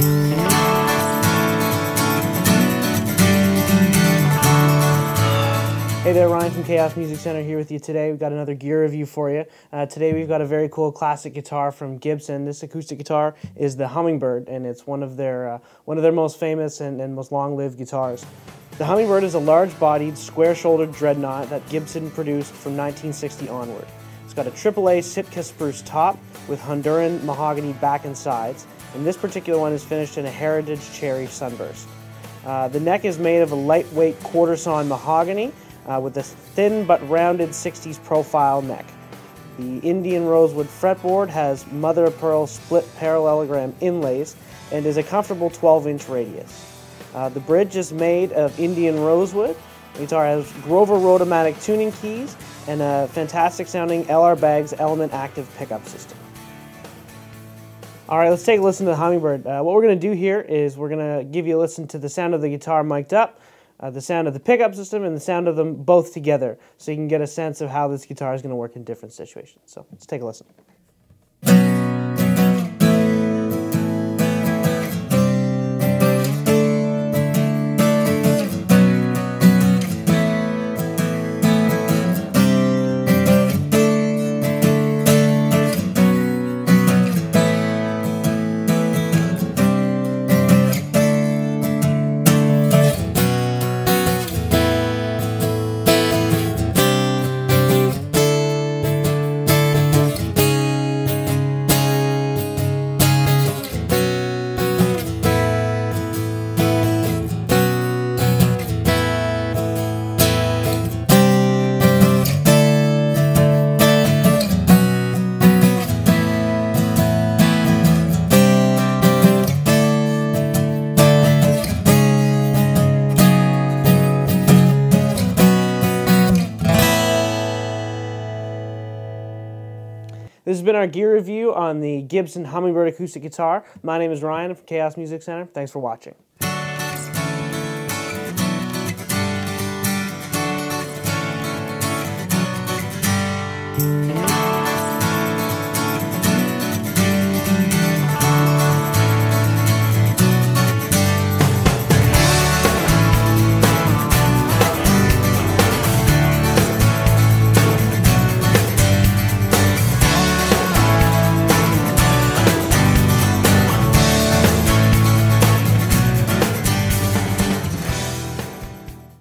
Hey there, Ryan from KAOS Music Center here with you today. We've got another gear review for you. Uh, today we've got a very cool classic guitar from Gibson. This acoustic guitar is the Hummingbird, and it's one of their, uh, one of their most famous and, and most long-lived guitars. The Hummingbird is a large-bodied, square-shouldered dreadnought that Gibson produced from 1960 onward. It's got a AAA Sitka spruce top with Honduran mahogany back and sides, and this particular one is finished in a Heritage Cherry Sunburst. Uh, the neck is made of a lightweight quarter sawn mahogany uh, with a thin but rounded 60s profile neck. The Indian rosewood fretboard has mother of pearl split parallelogram inlays and is a comfortable 12 inch radius. Uh, the bridge is made of Indian rosewood. The guitar has Grover Rotomatic tuning keys and a fantastic sounding LR Baggs Element Active pickup system. All right, let's take a listen to the Hummingbird. Uh, what we're going to do here is we're going to give you a listen to the sound of the guitar mic'd up, uh, the sound of the pickup system, and the sound of them both together so you can get a sense of how this guitar is going to work in different situations. So let's take a listen. This has been our gear review on the Gibson Hummingbird acoustic guitar. My name is Ryan from KAOS Music Center. Thanks for watching.